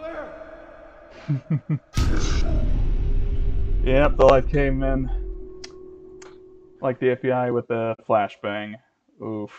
yep, the light came in like the FBI with a flashbang. Oof.